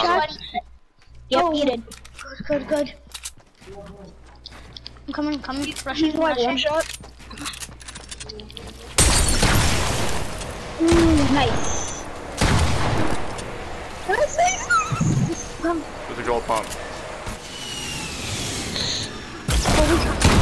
shot? Yep, oh. he did. Good, good, good. I'm coming, I'm coming. Rushing, He's rushing. one shot. Nice. Can I say something? There's a gold pump. Oh,